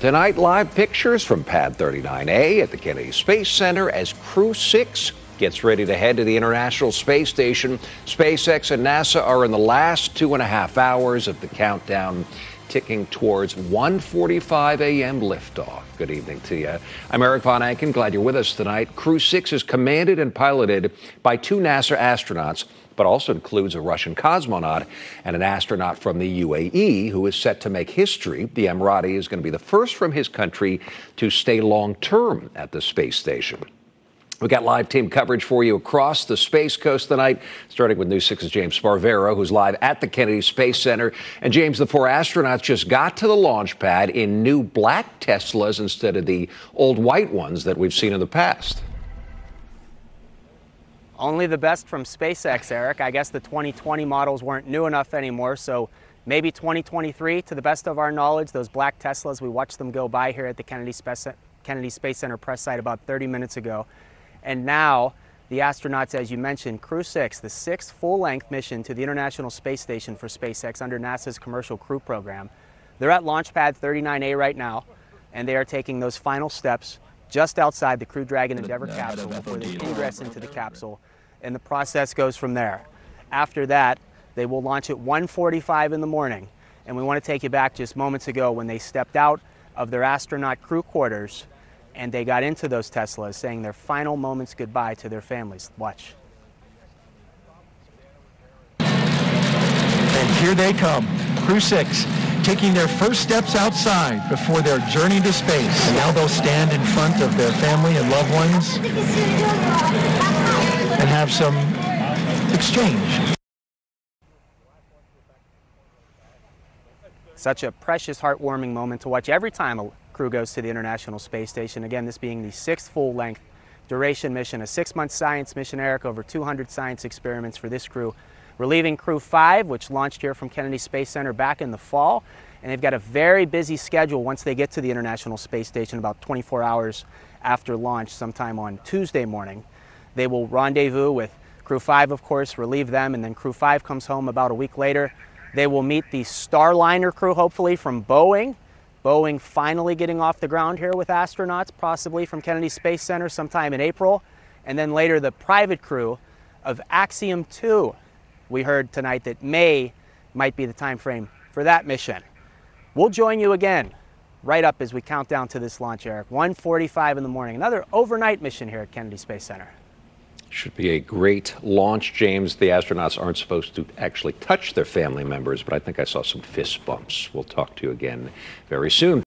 Tonight, live pictures from Pad 39A at the Kennedy Space Center as Crew 6 gets ready to head to the International Space Station. SpaceX and NASA are in the last two and a half hours of the countdown ticking towards 1:45 a.m. liftoff. Good evening to you. I'm Erik von Ancken. Glad you're with us tonight. Crew 6 is commanded and piloted by two NASA astronauts, but also includes a Russian cosmonaut and an astronaut from the UAE who is set to make history. The Emirati is going to be the first from his country to stay long term at the space station. We got live team coverage for you across the Space Coast tonight, starting with News 6's James Sparvero, who's live at the Kennedy Space Center. And James, the four astronauts just got to the launch pad in new black Teslas instead of the old white ones that we've seen in the past. Only the best from SpaceX, Erik. I guess the 2020 models weren't new enough anymore, so maybe 2023, to the best of our knowledge, those black Teslas, we watched them go by here at the Kennedy Space Center press site about 30 minutes ago. And now, the astronauts, as you mentioned, Crew 6, the sixth full-length mission to the International Space Station for SpaceX under NASA's Commercial Crew Program. They're at Launch Pad 39A right now, and they are taking those final steps just outside the Crew Dragon Endeavour capsule before they ingress into the capsule, and the process goes from there. After that, they will launch at 1.45 in the morning, and we want to take you back just moments ago when they stepped out of their astronaut crew quarters and they got into those Teslas saying their final moments goodbye to their families. Watch. And here they come, Crew 6, taking their first steps outside before their journey to space. And now they'll stand in front of their family and loved ones and have some exchange. Such a precious, heartwarming moment to watch every time a crew goes to the International Space Station. Again, this being the sixth full-length duration mission, a six-month science mission, Erik, over 200 science experiments for this crew. We're leaving Crew 5, which launched here from Kennedy Space Center back in the fall, and they've got a very busy schedule once they get to the International Space Station about 24 hours after launch, sometime on Tuesday morning. They will rendezvous with Crew 5, of course, relieve them, and then Crew 5 comes home about a week later. They will meet the Starliner crew, hopefully, from Boeing. Boeing finally getting off the ground here with astronauts, possibly from Kennedy Space Center sometime in April. And then later, the private crew of Axiom 2. We heard tonight that May might be the time frame for that mission. We'll join you again right up as we count down to this launch, Erik. 1.45 in the morning. Another overnight mission here at Kennedy Space Center. Should be a great launch, James. The astronauts aren't supposed to actually touch their family members, but I think I saw some fist bumps. We'll talk to you again very soon.